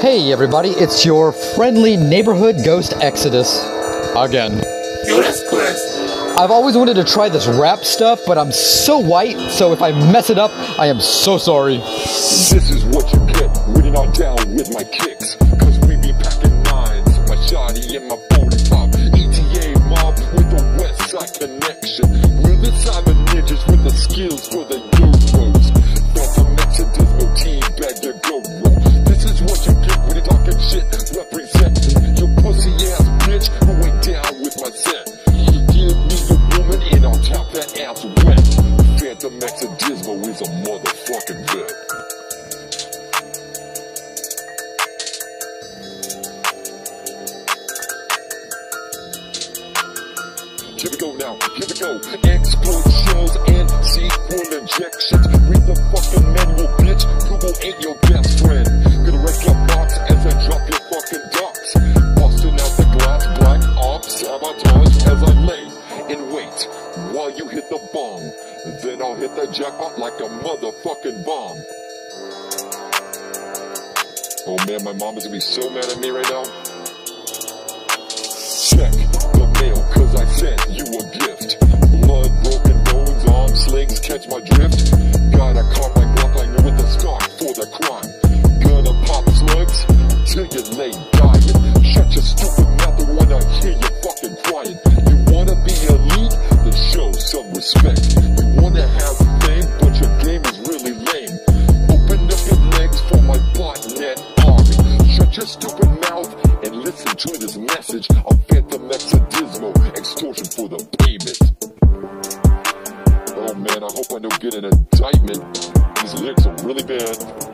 Hey everybody, it's your friendly neighborhood Ghost Exodus again. I've always wanted to try this rap stuff, but I'm so white, so if I mess it up, I am so sorry. This is what you get when you're not down with my kicks. Cause we be packing nines, my and my 45. ETA mob with the west side connection. We're the cyber ninjas with the skills for the is a motherfucking vet. Here we go now, here we go. Explosions and SQL injections. Read the fucking manual, bitch. Google ain't your best friend. Wait while you hit the bomb. Then I'll hit the jackpot like a motherfucking bomb. Oh man, my mom is gonna be so mad at me right now. Check the mail, cause I sent you a gift. Blood, broken bones, arm slings, catch my drift. Got a car my block like you with a scar for the crime. Gonna pop slugs till you lay dying. Shut your stupid stupid mouth and listen to this message of phantom exodismal extortion for the payment. Oh man, I hope I don't get an indictment. These lyrics are really bad.